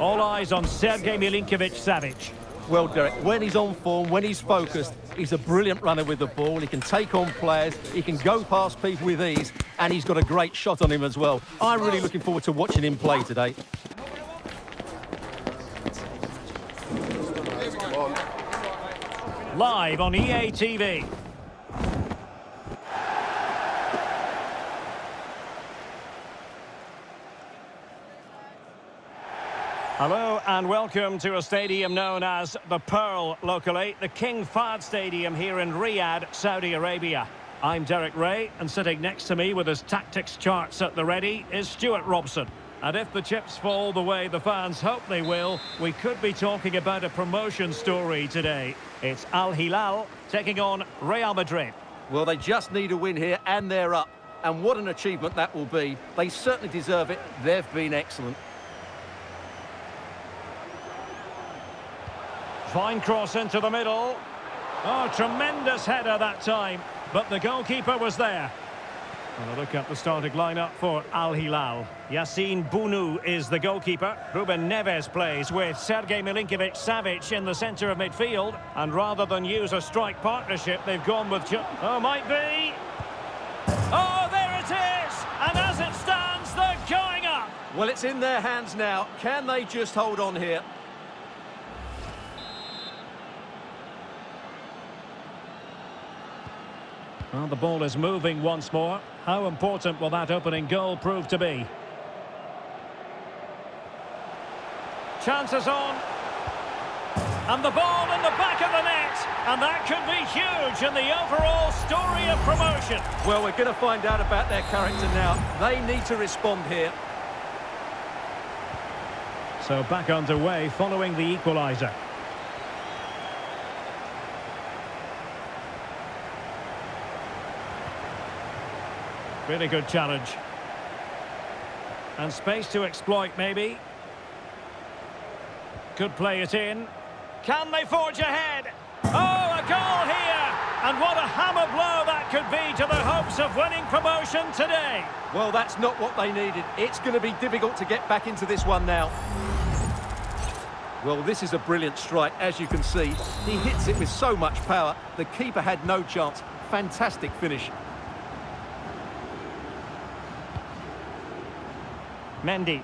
All eyes on Sergei Milinkovic-Savic. Well, Derek, when he's on form, when he's focused, he's a brilliant runner with the ball. He can take on players, he can go past people with ease, and he's got a great shot on him as well. I'm really looking forward to watching him play today. Live on EA TV. Hello and welcome to a stadium known as the Pearl locally, the King Fahd Stadium here in Riyadh, Saudi Arabia. I'm Derek Ray and sitting next to me with his tactics charts at the ready is Stuart Robson. And if the chips fall the way the fans hope they will, we could be talking about a promotion story today. It's Al Hilal taking on Real Madrid. Well, they just need a win here and they're up. And what an achievement that will be. They certainly deserve it. They've been excellent. Fine cross into the middle. Oh, tremendous header that time. But the goalkeeper was there. And a look at the starting lineup for Al Hilal. Yassine Bounou is the goalkeeper. Ruben Neves plays with Sergei Milinkovic-Savic in the centre of midfield. And rather than use a strike partnership, they've gone with... Oh, might be... Oh, there it is! And as it stands, they're going up! Well, it's in their hands now. Can they just hold on here? Well, the ball is moving once more. How important will that opening goal prove to be? Chances on. And the ball in the back of the net. And that could be huge in the overall story of promotion. Well, we're going to find out about their character now. They need to respond here. So back underway following the equaliser. Really good challenge. And space to exploit, maybe. Could play it in. Can they forge ahead? Oh, a goal here! And what a hammer blow that could be to their hopes of winning promotion today. Well, that's not what they needed. It's going to be difficult to get back into this one now. Well, this is a brilliant strike, as you can see. He hits it with so much power. The keeper had no chance. Fantastic finish. Mendy.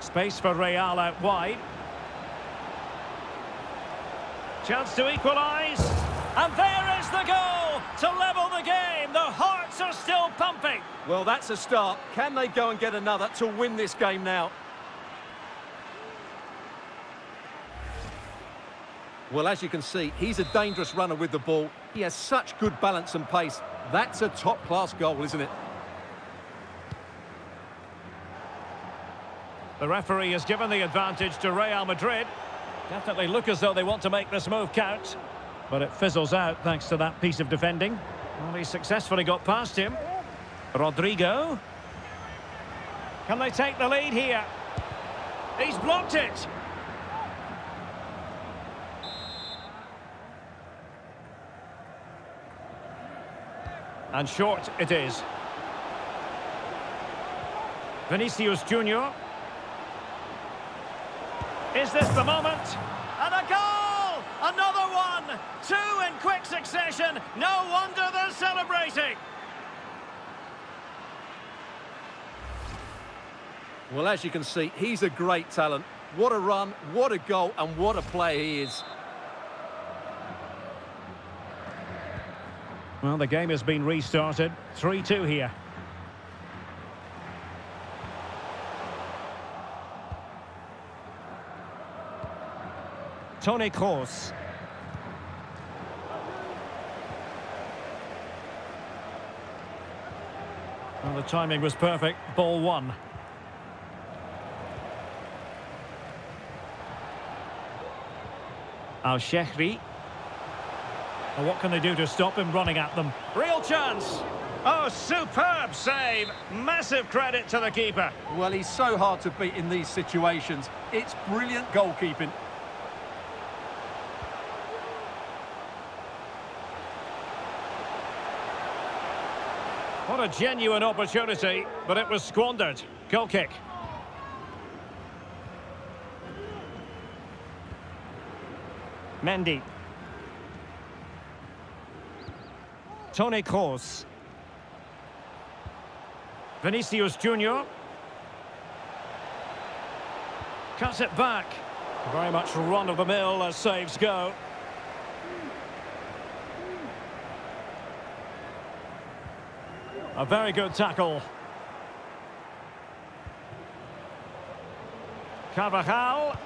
Space for Real out wide. Chance to equalise. And there is the goal to level the game. The hearts are still pumping. Well, that's a start. Can they go and get another to win this game now? Well, as you can see, he's a dangerous runner with the ball. He has such good balance and pace. That's a top-class goal, isn't it? The referee has given the advantage to Real Madrid. Definitely look as though they want to make this move count. But it fizzles out thanks to that piece of defending. Well, he successfully got past him. Rodrygo. Can they take the lead here? He's blocked it. And short it is. Vinicius Junior. Is this the moment? And a goal! Another one! Two in quick succession. No wonder they're celebrating. Well, as you can see, he's a great talent. What a run, what a goal, and what a player he is. Well, the game has been restarted. 3-2 here. Toni Kroos. Well, the timing was perfect. Ball one. Al-Shehri. Well, what can they do to stop him running at them? Real chance! Oh, superb save! Massive credit to the keeper. Well, he's so hard to beat in these situations. It's brilliant goalkeeping. What a genuine opportunity, but it was squandered. Goal kick. Mendy. Toni Kroos. Vinicius Junior. Cuts it back. Very much run-of-the-mill as saves go. A very good tackle. Carvajal.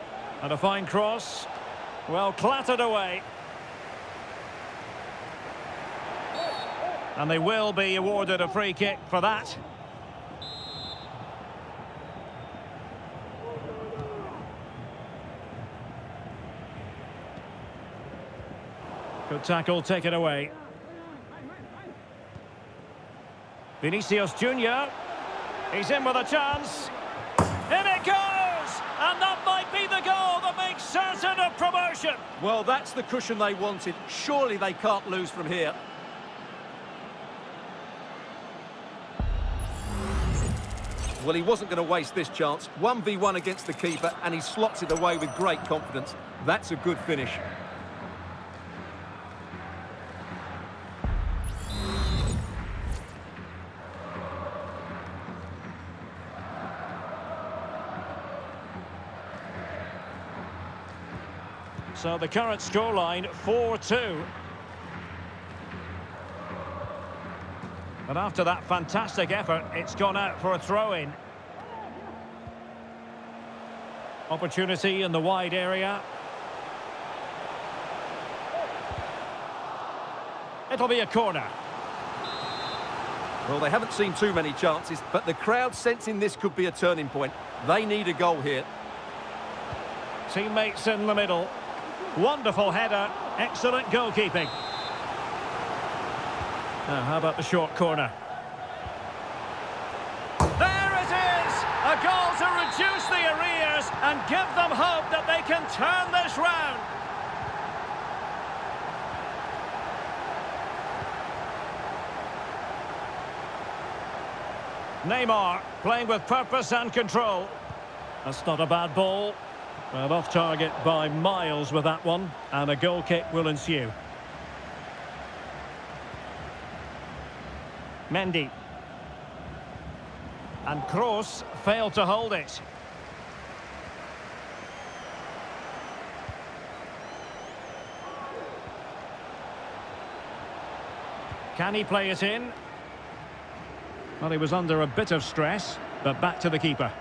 And a fine cross. Well, clattered away. And they will be awarded a free kick for that. Good tackle, take it away. Vinicius Junior. He's in with a chance. In it goes! And that might be the goal that makes certain of promotion. Well, that's the cushion they wanted. Surely they can't lose from here. Well, he wasn't going to waste this chance. 1v1 against the keeper, and he slots it away with great confidence. That's a good finish. So the current scoreline 4-2. And after that fantastic effort, it's gone out for a throw-in. Opportunity in the wide area. It'll be a corner. Well, they haven't seen too many chances, but the crowd sensing this could be a turning point. They need a goal here. Teammates in the middle. Wonderful header. Excellent goalkeeping. Now, how about the short corner? There it is! A goal to reduce the arrears and give them hope that they can turn this round. Neymar playing with purpose and control. That's not a bad ball. Well, off target by miles with that one, and a goal kick will ensue. Mendy. And Kroos failed to hold it. Can he play it in? Well, he was under a bit of stress, but back to the keeper.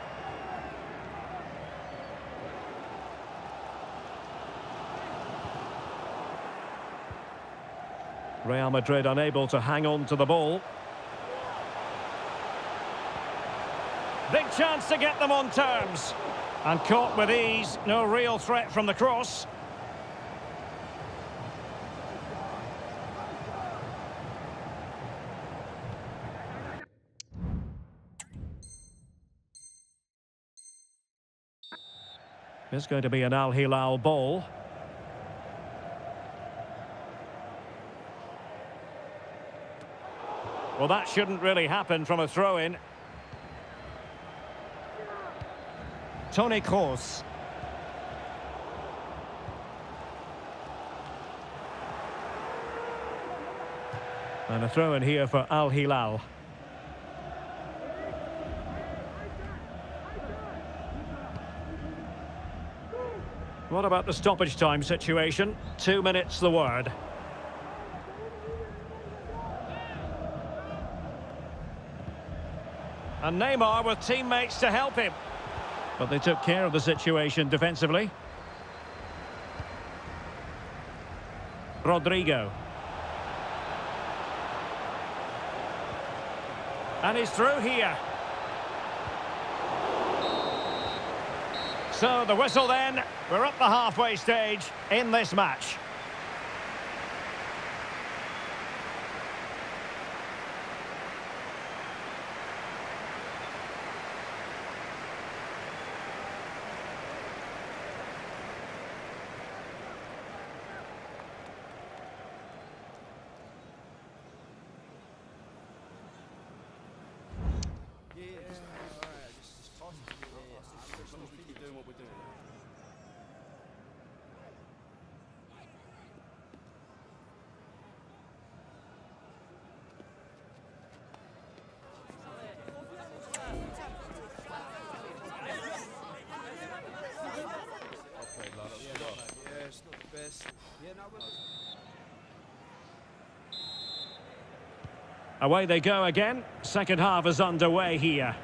Real Madrid unable to hang on to the ball. Big chance to get them on terms. And caught with ease, no real threat from the cross. It's going to be an Al Hilal ball. Well, that shouldn't really happen from a throw-in. Toni Kroos. And a throw-in here for Al Hilal. What about the stoppage time situation? Two minutes the word. And Neymar with teammates to help him. But they took care of the situation defensively. Rodrygo. And he's through here. So the whistle then. We're up the halfway stage in this match. what we're doing. Away they go again. Second half is underway here.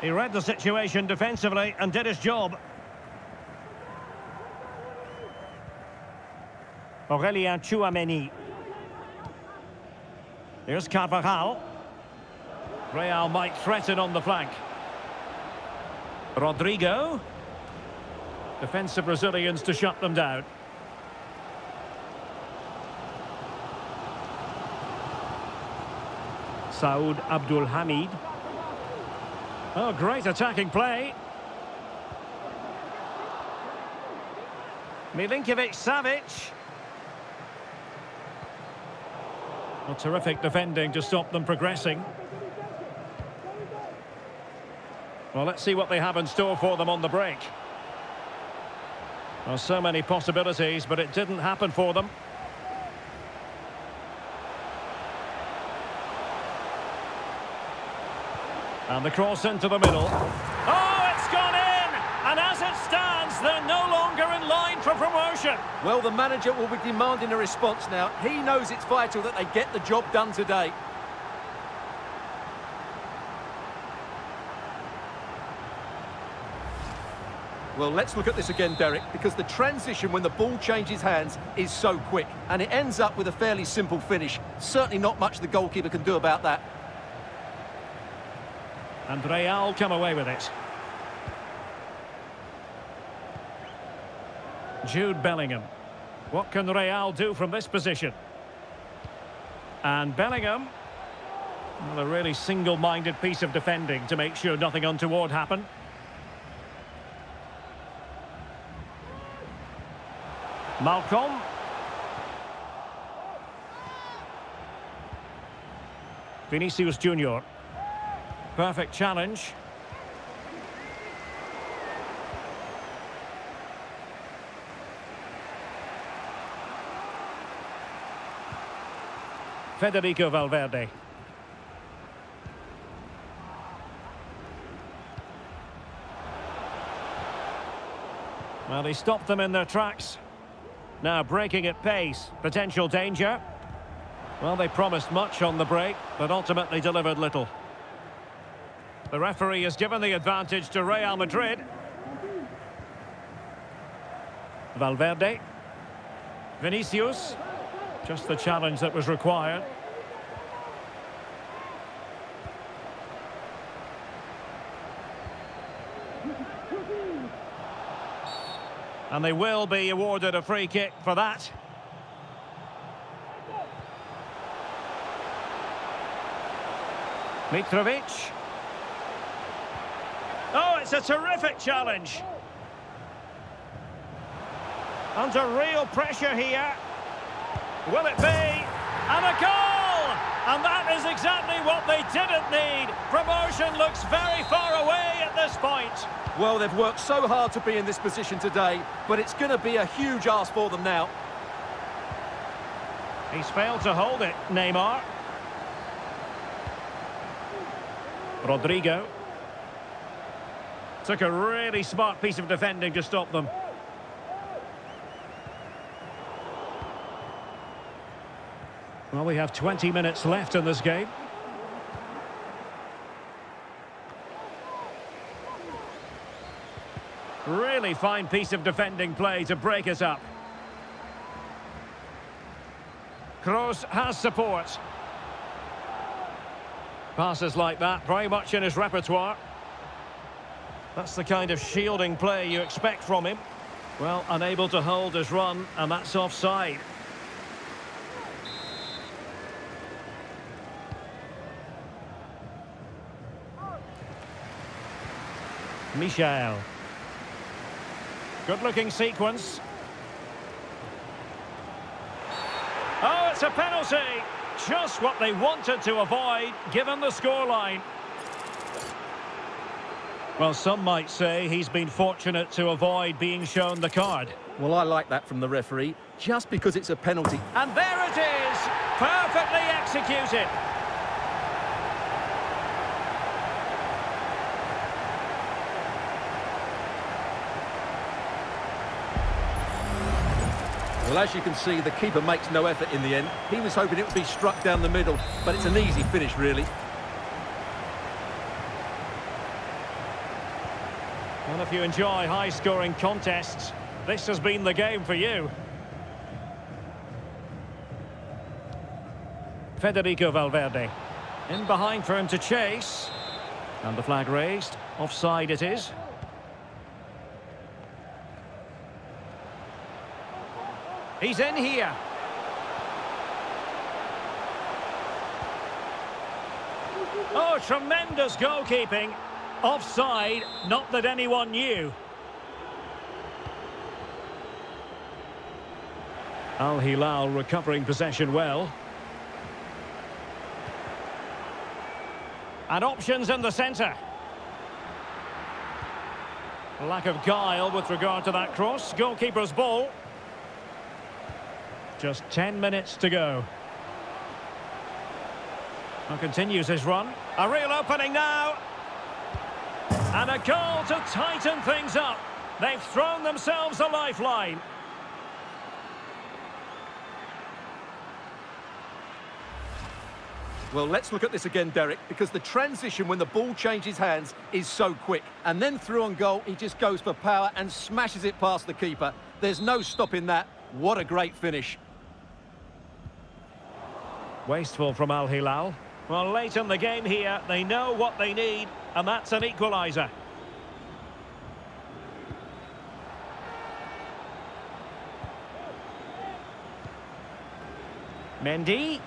He read the situation defensively and did his job. Aurelien Tchouameni. Here's Carvajal. Real might threaten on the flank. Rodrygo. Defensive Brazilians to shut them down. Saud Abdulhamid. Oh, great attacking play. Milinkovic Savic. Well, terrific defending to stop them progressing. Well, let's see what they have in store for them on the break. Well, so many possibilities, but it didn't happen for them. And the cross into the middle. Oh, it's gone in! And as it stands, they're no longer in line for promotion. Well, the manager will be demanding a response now. He knows it's vital that they get the job done today. Well, let's look at this again, Derek, because the transition when the ball changes hands is so quick, and it ends up with a fairly simple finish. Certainly not much the goalkeeper can do about that. And Real come away with it. Jude Bellingham. What can Real do from this position? And Bellingham. Well, a really single-minded piece of defending to make sure nothing untoward happened. Malcom. Vinicius Junior. Perfect challenge. Federico Valverde. Well, he stopped them in their tracks. Now breaking at pace. Potential danger. Well, they promised much on the break, but ultimately delivered little. The referee has given the advantage to Real Madrid. Valverde. Vinicius. Just the challenge that was required. And they will be awarded a free kick for that. Mitrovic. It's a terrific challenge. Under real pressure here. Will it be? And a goal! And that is exactly what they didn't need. Promotion looks very far away at this point. Well, they've worked so hard to be in this position today, but it's going to be a huge ask for them now. He's failed to hold it, Neymar. Rodrygo. Took a really smart piece of defending to stop them. Well, we have 20 minutes left in this game. Really fine piece of defending play to break us up. Kroos has support. Passes like that, very much in his repertoire. That's the kind of shielding play you expect from him. Well, unable to hold his run, and that's offside. Michel. Good-looking sequence. Oh, it's a penalty. Just what they wanted to avoid, given the scoreline. Well, some might say he's been fortunate to avoid being shown the card. Well, I like that from the referee, just because it's a penalty. And there it is, perfectly executed. Well, as you can see, the keeper makes no effort in the end. He was hoping it would be struck down the middle, but it's an easy finish, really. If you enjoy high-scoring contests, this has been the game for you. Federico Valverde. In behind for him to chase. And the flag raised. Offside it is. He's in here. Oh, tremendous goalkeeping. Offside, not that anyone knew. Al Hilal recovering possession well. And options in the centre. Lack of guile with regard to that cross. Goalkeeper's ball. Just 10 minutes to go. And continues his run. A real opening now. And a goal to tighten things up. They've thrown themselves a lifeline. Well, let's look at this again, Derek, because the transition when the ball changes hands is so quick. And then through on goal, he just goes for power and smashes it past the keeper. There's no stopping that. What a great finish. Wasteful from Al Hilal. Well, late in the game here, they know what they need, and that's an equaliser. Mendy.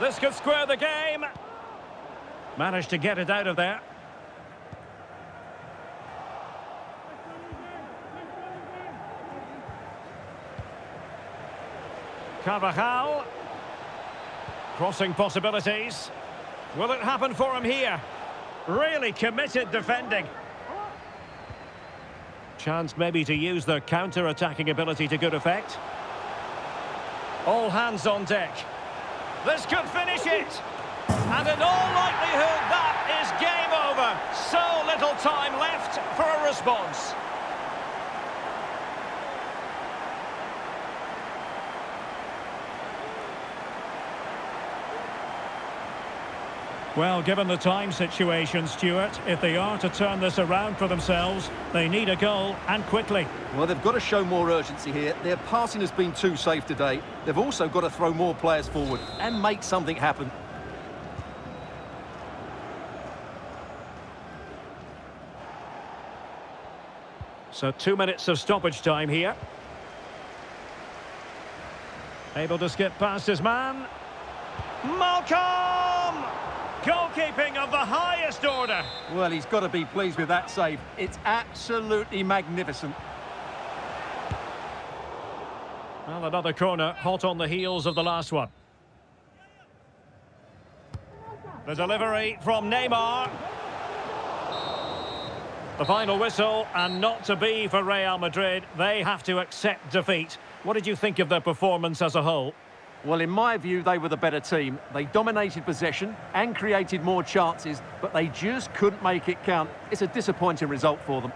This could square the game. Managed to get it out of there. Carvajal. Crossing possibilities. Will it happen for him here? Really committed defending. Chance maybe to use their counter-attacking ability to good effect. All hands on deck. This could finish it. And in all likelihood, that is game over. So little time left for a response. Well, given the time situation, Stuart, if they are to turn this around for themselves, they need a goal, and quickly. Well, they've got to show more urgency here. Their passing has been too safe today. They've also got to throw more players forward and make something happen. So two minutes of stoppage time here. Able to skip past his man. Malcom! Goalkeeping of the highest order. Well, he's got to be pleased with that save. It's absolutely magnificent. Well, another corner, hot on the heels of the last one. The delivery from Neymar. The final whistle, and not to be for Real Madrid. They have to accept defeat. What did you think of their performance as a whole? Well, in my view, they were the better team. They dominated possession and created more chances, but they just couldn't make it count. It's a disappointing result for them.